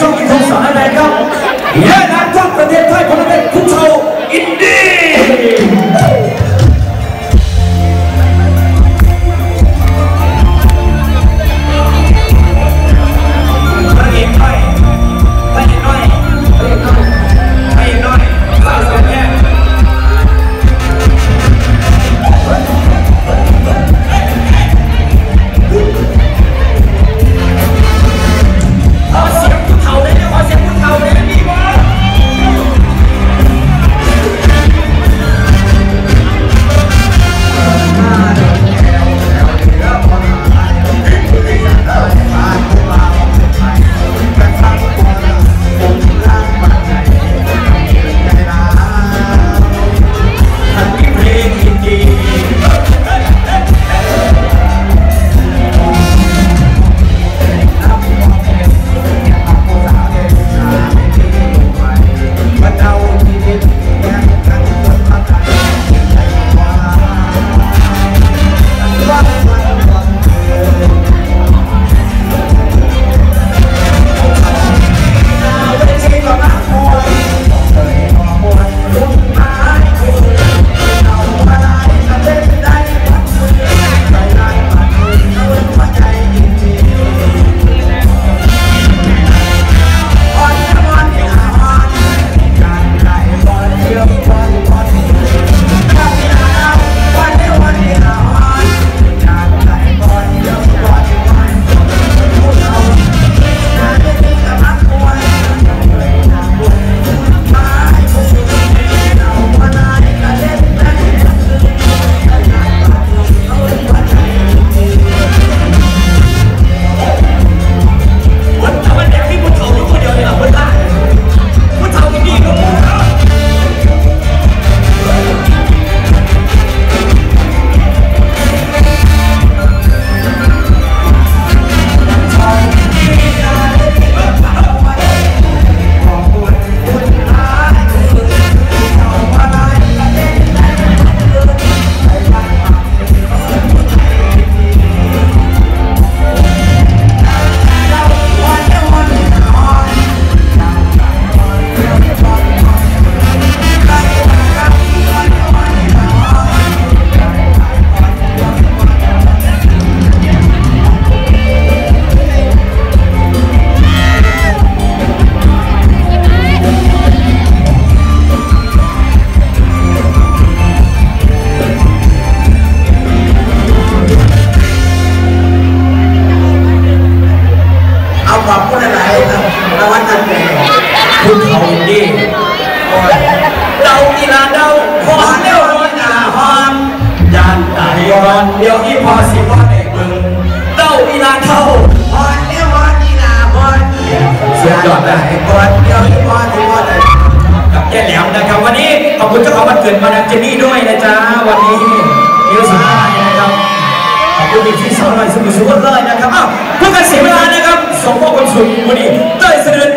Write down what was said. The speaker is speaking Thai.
ช่องอินทอ ครับนวัตกรรมผู้เฒ่าดีเดาอีลาเดาพอเร็วร้อยหนาฮอนยานตายย้อนเดี๋ยวนี้พอสิพ่อเด็กมึงเดาอีลาเท่าพอนเรียกว่านีนาพอนสุดยอดนะพอนเดียวที่พอนที่พอนเลยกับแก่แหลมนะครับ วันนี้ขอบคุณเจ้าของวันเกิดมาดามเจนี่ด้วยนะจ๊ะวันนี้มีสุดท้ายนะครับขอบคุณที่สาวหน่อยสมุทรสุขเลยนะครับ そこに対する